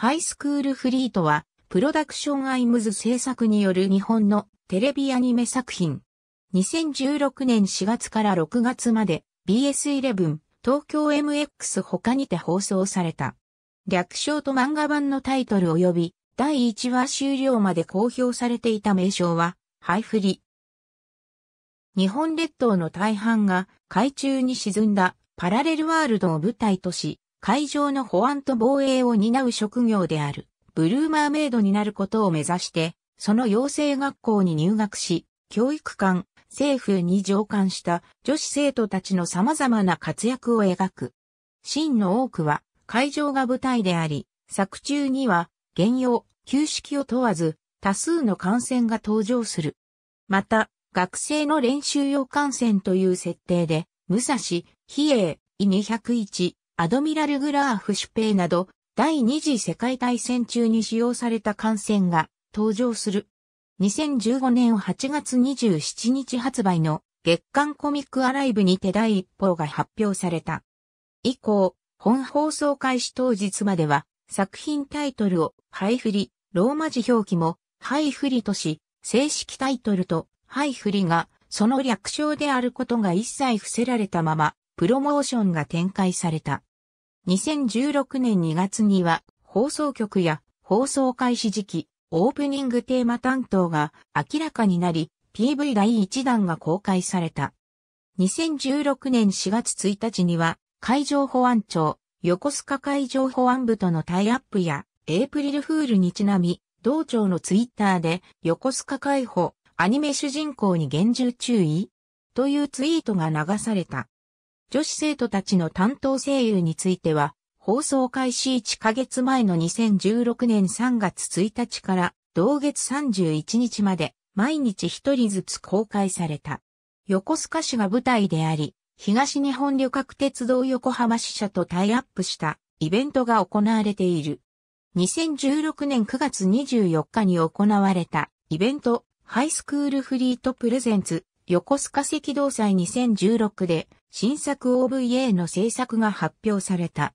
ハイスクールフリートは、プロダクションアイムズ制作による日本のテレビアニメ作品。2016年4月から6月まで BS11 東京 MX 他にて放送された。略称と漫画版のタイトル及び第1話終了まで公表されていた名称は、ハイフリ。日本列島の大半が海中に沈んだパラレルワールドを舞台とし、海上の保安と防衛を担う職業である、ブルーマーメイドになることを目指して、その養成学校に入学し、教育官、政府に上官した女子生徒たちの様々な活躍を描く。シーンの多くは会場が舞台であり、作中には原用、旧式を問わず多数の艦船が登場する。また、学生の練習用艦船という設定で、武蔵、比叡、201、アドミラルグラーフシュペイなど、第二次世界大戦中に使用された艦船が登場する。2015年8月27日発売の月刊コミックアライブにて第一報が発表された。以降、本放送開始当日までは作品タイトルをハイフリ、ローマ字表記もハイフリとし、正式タイトルとハイフリがその略称であることが一切伏せられたまま、プロモーションが展開された。2016年2月には放送局や放送開始時期、オープニングテーマ担当が明らかになり、PV 第1弾が公開された。2016年4月1日には、海上保安庁、横須賀海上保安部とのタイアップや、エイプリルフールにちなみ、同庁のツイッターで、横須賀海保、アニメ主人公に厳重注意？というツイートが流された。女子生徒たちの担当声優については、放送開始1ヶ月前の2016年3月1日から同月31日まで毎日一人ずつ公開された。横須賀市が舞台であり、東日本旅客鉄道横浜支社とタイアップしたイベントが行われている。2016年9月24日に行われたイベントハイスクールフリートプレゼンツ横須賀赤道祭2016で新作 OVA の制作が発表された。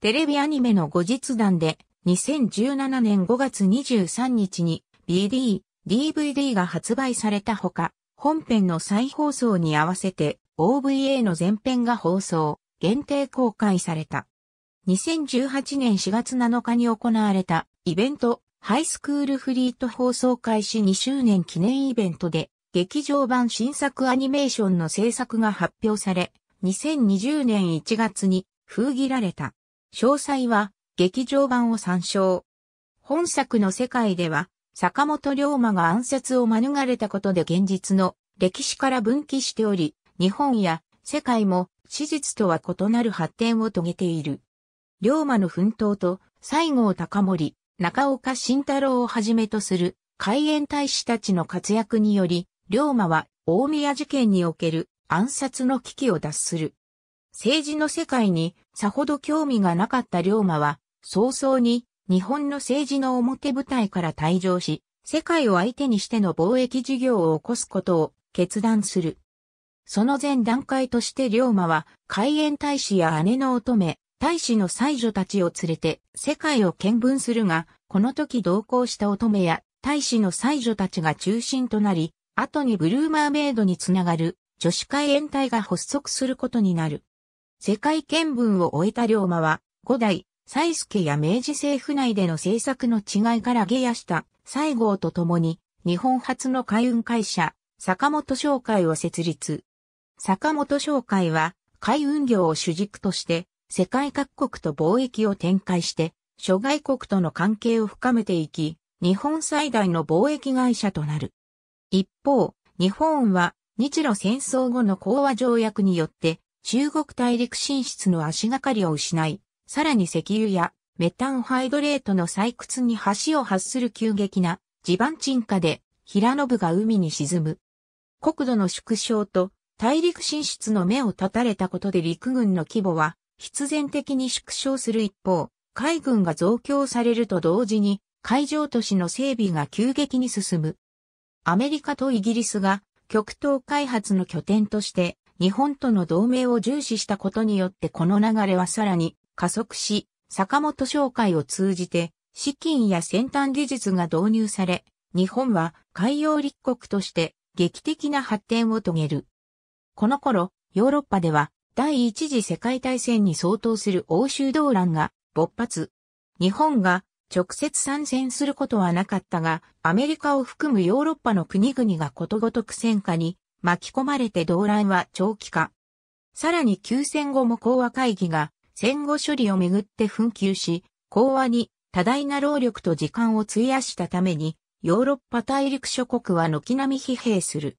テレビアニメの後日談で2017年5月23日に BD、DVD が発売されたほか、本編の再放送に合わせて OVA の前編が放送、限定公開された。2018年4月7日に行われたイベントハイスクールフリート放送開始2周年記念イベントで劇場版新作アニメーションの制作が発表され、2020年1月に封切られた。詳細は劇場版を参照。本作の世界では坂本龍馬が暗殺を免れたことで現実の歴史から分岐しており、日本や世界も史実とは異なる発展を遂げている。龍馬の奮闘と西郷隆盛、中岡慎太郎をはじめとする海援大使たちの活躍により、龍馬は大宮事件における暗殺の危機を脱する。政治の世界にさほど興味がなかった龍馬は、早々に日本の政治の表舞台から退場し、世界を相手にしての貿易事業を起こすことを決断する。その前段階として龍馬は海援大使や姉の乙女、大使の妻女たちを連れて世界を見聞するが、この時同行した乙女や大使の妻女たちが中心となり、後にブルーマーメイドにつながる女子海援隊が発足することになる。世界見聞を終えた龍馬は、五代、西助や明治政府内での政策の違いから下野した西郷と共に、日本初の海運会社、坂本商会を設立。坂本商会は、海運業を主軸として、世界各国と貿易を展開して、諸外国との関係を深めていき、日本最大の貿易会社となる。一方、日本は日露戦争後の講和条約によって中国大陸進出の足がかりを失い、さらに石油やメタンハイドレートの採掘に橋を発する急激な地盤沈下で平野部が海に沈む。国土の縮小と大陸進出の目を立たれたことで陸軍の規模は必然的に縮小する一方、海軍が増強されると同時に海上都市の整備が急激に進む。アメリカとイギリスが極東開発の拠点として日本との同盟を重視したことによってこの流れはさらに加速し、坂本商会を通じて資金や先端技術が導入され、日本は海洋立国として劇的な発展を遂げる。この頃、ヨーロッパでは第一次世界大戦に相当する欧州動乱が勃発。日本が直接参戦することはなかったが、アメリカを含むヨーロッパの国々がことごとく戦火に巻き込まれて動乱は長期化。さらに休戦後も講和会議が戦後処理をめぐって紛糾し、講和に多大な労力と時間を費やしたために、ヨーロッパ大陸諸国は軒並み疲弊する。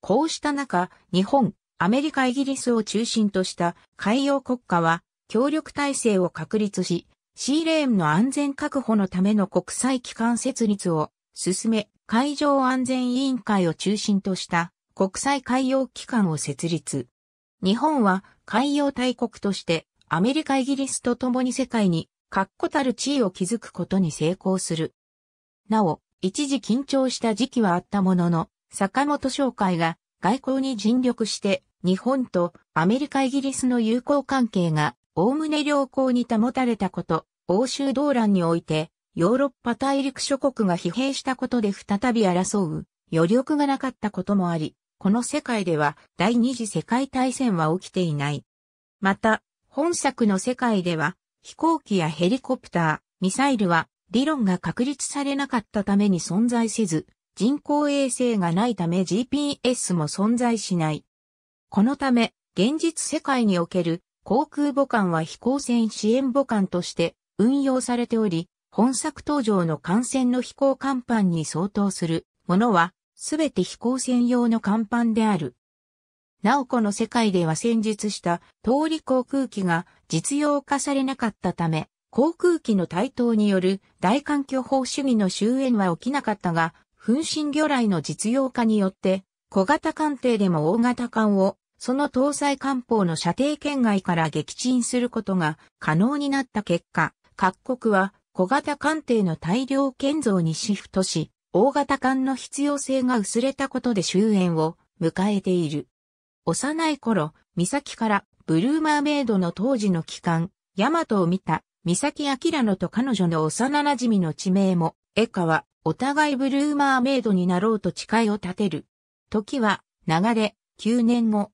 こうした中、日本、アメリカ、イギリスを中心とした海洋国家は協力体制を確立し、シーレーンの安全確保のための国際機関設立を進め、海上安全委員会を中心とした国際海洋機関を設立。日本は海洋大国としてアメリカ、イギリスと共に世界に確固たる地位を築くことに成功する。なお、一時緊張した時期はあったものの、坂本商会が外交に尽力して日本とアメリカ、イギリスの友好関係がおおむね良好に保たれたこと、欧州動乱においてヨーロッパ大陸諸国が疲弊したことで再び争う余力がなかったこともあり、この世界では第二次世界大戦は起きていない。また、本作の世界では、飛行機やヘリコプター、ミサイルは理論が確立されなかったために存在せず、人工衛星がないため GPS も存在しない。このため、現実世界における航空母艦は飛行船支援母艦として運用されており、本作登場の艦船の飛行甲板に相当するものは、すべて飛行船用の甲板である。なおこの世界では戦術した通り航空機が実用化されなかったため、航空機の台頭による大環境法主義の終焉は起きなかったが、噴身魚雷の実用化によって、小型艦艇でも大型艦を、その搭載艦砲の射程圏外から撃沈することが可能になった結果、各国は小型艦艇の大量建造にシフトし、大型艦の必要性が薄れたことで終焉を迎えている。幼い頃、岬からブルーマーメイドの当時の機関、ヤマトを見た、岬明のと彼女の幼馴染の地名も、エカは、お互いブルーマーメイドになろうと誓いを立てる。時は、流れ、9年後。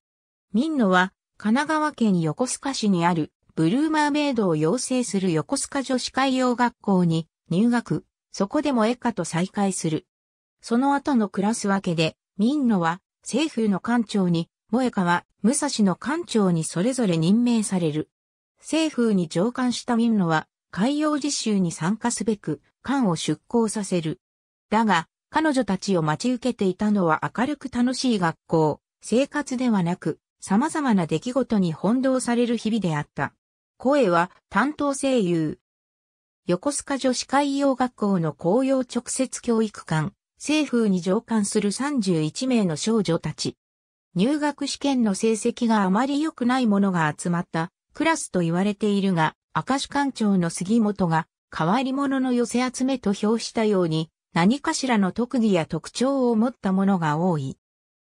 ミンノは、神奈川県横須賀市にある、ブルーマーメイドを養成する横須賀女子海洋学校に入学、そこでもエカと再会する。その後のクラス分けで、ミンノは、政府の館長に萌香は武蔵の艦長にそれぞれ任命される。政府に上官したミンノは海洋実習に参加すべく艦を出港させる。だが、彼女たちを待ち受けていたのは明るく楽しい学校、生活ではなく、様々な出来事に翻弄される日々であった。声は担当声優。横須賀女子海洋学校の公用直接教育官、政府に上官する31名の少女たち。入学試験の成績があまり良くないものが集まったクラスと言われているが、明石館長の杉本が変わり者の寄せ集めと評したように何かしらの特技や特徴を持ったものが多い。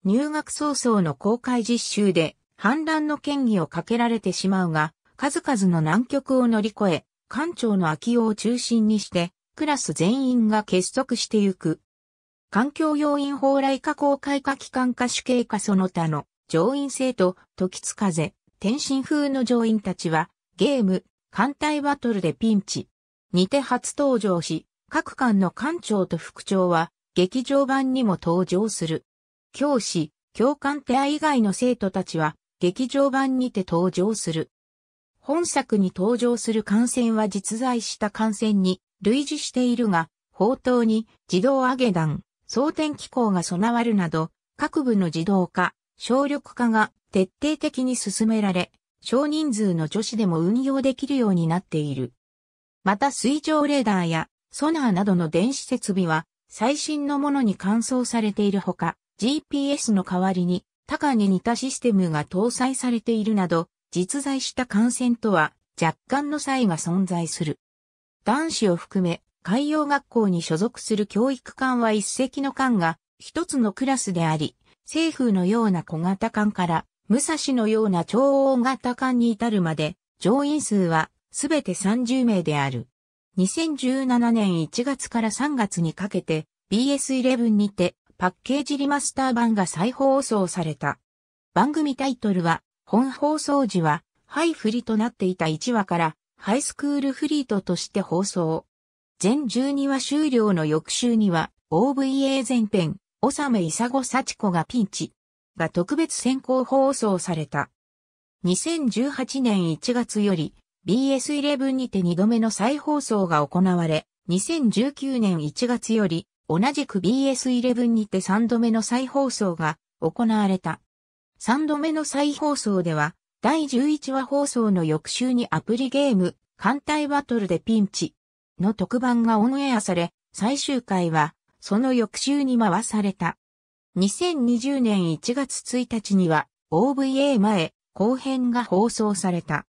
入学早々の公開実習で反乱の権威をかけられてしまうが、数々の難局を乗り越え、館長の秋夫を中心にして、クラス全員が結束してゆく。環境要因蓬莱加工開花機関化主計化その他の乗員生と時津風、天津風の乗員たちはゲーム、艦隊バトルでピンチ。にて初登場し、各艦の艦長と副長は劇場版にも登場する。教師、教官手以外の生徒たちは劇場版にて登場する。本作に登場する艦船は実在した艦船に類似しているが、砲塔に自動上げ弾、装填機構が備わるなど、各部の自動化、省力化が徹底的に進められ、少人数の女子でも運用できるようになっている。また水上レーダーやソナーなどの電子設備は最新のものに換装されているほか、GPS の代わりに他艦に似たシステムが搭載されているなど、実在した艦船とは若干の差異が存在する。男子を含め海洋学校に所属する教育艦は一隻の艦が一つのクラスであり、政府のような小型艦から武蔵のような超大型艦に至るまで乗員数はすべて30名である。2017年1月から3月にかけて BS11 にてパッケージリマスター版が再放送された。番組タイトルは本放送時はハイフリとなっていた1話からハイスクールフリートとして放送。全12話終了の翌週には OVA 前編、おさめいさご幸子がピンチが特別先行放送された。2018年1月より BS11 にて2度目の再放送が行われ、2019年1月より同じく BS11 にて3度目の再放送が行われた。3度目の再放送では、第11話放送の翌週にアプリゲーム、艦隊バトルでピンチの特番がオンエアされ、最終回はその翌週に回された。2020年1月1日には OVA 前後編が放送された。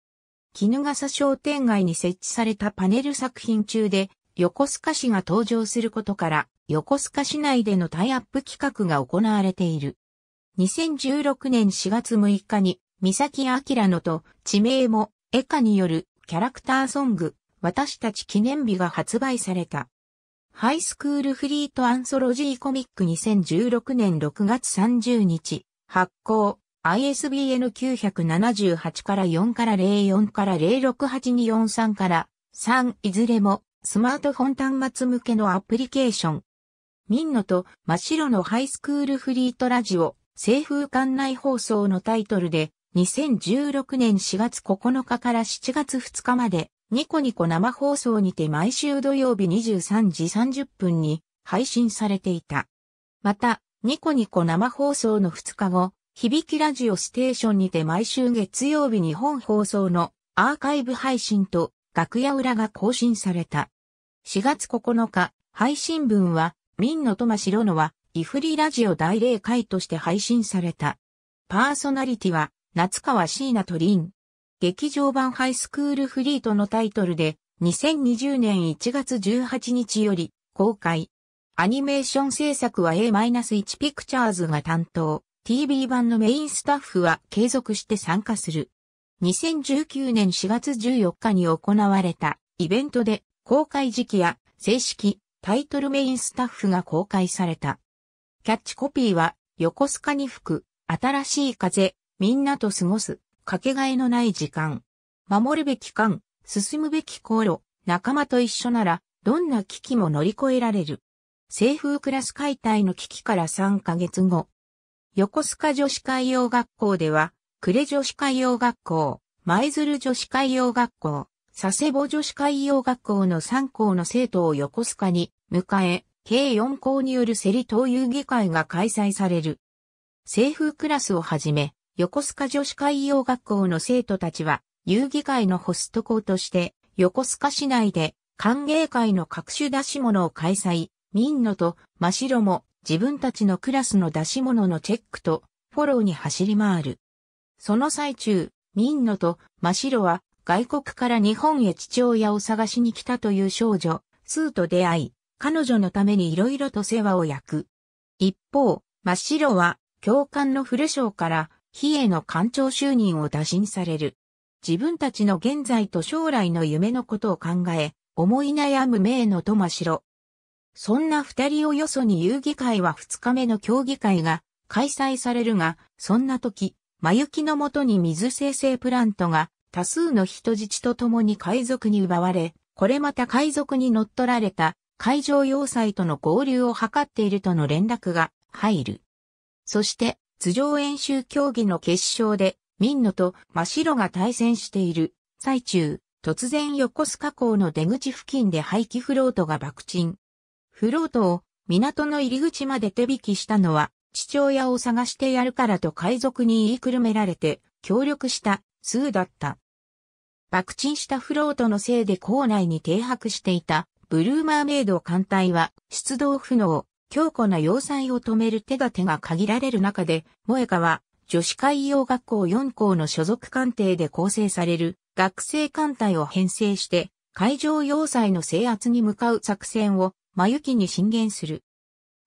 絹笠商店街に設置されたパネル作品中で横須賀市が登場することから横須賀市内でのタイアップ企画が行われている。2016年4月6日に三崎明のと地名もエカによるキャラクターソング私たち記念日が発売された。ハイスクールフリートアンソロジーコミック2016年6月30日発行 ISBN 978から4から04から068243から3いずれもスマートフォン端末向けのアプリケーション。ミンノと真っ白のハイスクールフリートラジオ、西風館内放送のタイトルで2016年4月9日から7月2日までニコニコ生放送にて毎週土曜日23時30分に配信されていた。また、ニコニコ生放送の2日後、響きラジオステーションにて毎週月曜日に本放送のアーカイブ配信と楽屋裏が更新された。4月9日、配信分は、ミンのトマシロノは、イフリラジオ大霊会として配信された。パーソナリティは、夏川椎名とリン。劇場版ハイスクールフリートのタイトルで、2020年1月18日より公開。アニメーション制作は A-1 ピクチャーズが担当。TV 版のメインスタッフは継続して参加する。2019年4月14日に行われたイベントで公開時期や正式タイトルメインスタッフが公開された。キャッチコピーは横須賀に吹く新しい風、みんなと過ごす、かけがえのない時間。守るべき間、進むべき航路、仲間と一緒ならどんな危機も乗り越えられる。西風クラス解体の危機から3ヶ月後、横須賀女子海洋学校では、呉女子海洋学校、舞鶴女子海洋学校、佐世保女子海洋学校の3校の生徒を横須賀に迎え、計4校による競り等遊戯会が開催される。西風クラスをはじめ、横須賀女子海洋学校の生徒たちは、遊戯会のホスト校として、横須賀市内で歓迎会の各種出し物を開催、ミンノと真白も自分たちのクラスの出し物のチェックとフォローに走り回る。その最中、ミンノとマシロは外国から日本へ父親を探しに来たという少女、スーと出会い、彼女のために色々と世話を焼く。一方、マシロは教官の古章から非への官庁就任を打診される。自分たちの現在と将来の夢のことを考え、思い悩む名のとマシロ。そんな二人をよそに遊戯会は二日目の競技会が開催されるが、そんな時、真雪のもとに水生成プラントが多数の人質と共に海賊に奪われ、これまた海賊に乗っ取られた海上要塞との合流を図っているとの連絡が入る。そして、頭上演習競技の決勝で、ミンノと真白が対戦している最中、突然横須賀港の出口付近で排気フロートが爆沈。フロートを港の入り口まで手引きしたのは、父親を探してやるからと海賊に言いくるめられて、協力したスーだった。爆沈したフロートのせいで港内に停泊していたブルーマーメイド艦隊は出動不能、強固な要塞を止める手立てが限られる中で、萌カは女子海洋学校4校の所属艦艇で構成される学生艦隊を編成して海上要塞の制圧に向かう作戦を真雪に進言する。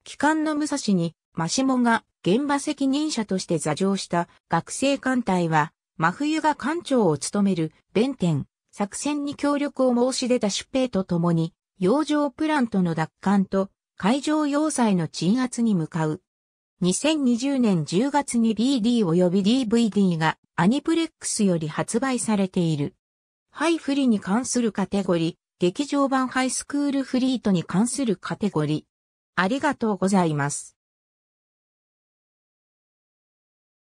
機関の武蔵に、マシモが現場責任者として座上した学生艦隊は、真冬が艦長を務める弁天、作戦に協力を申し出たシュペイと共に、洋上プラントの奪還と海上要塞の鎮圧に向かう。2020年10月に BD 及び DVD がアニプレックスより発売されている。ハイフリに関するカテゴリー、劇場版ハイスクールフリートに関するカテゴリー。ありがとうございます。